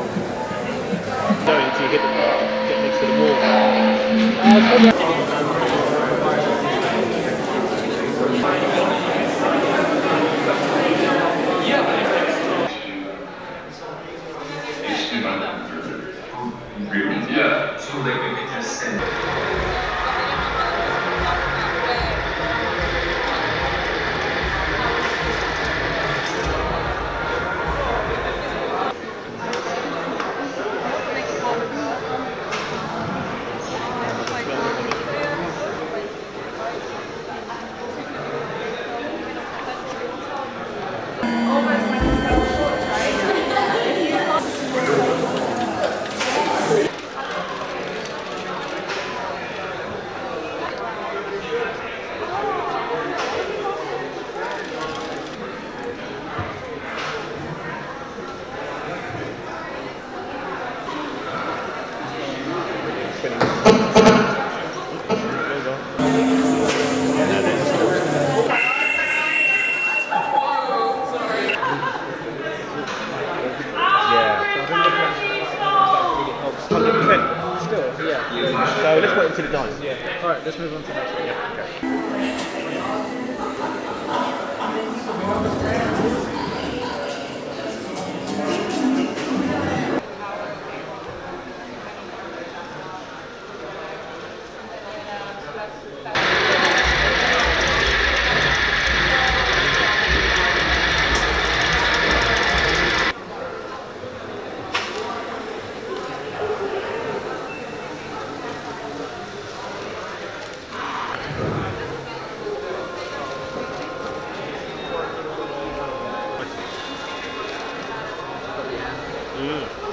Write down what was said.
goal. Going hit the hit, get next to the wall. Yeah. So they can make a stand. So let's wait until it dies. Yeah. Alright, let's move on to the next one. Yeah. Okay. 嗯。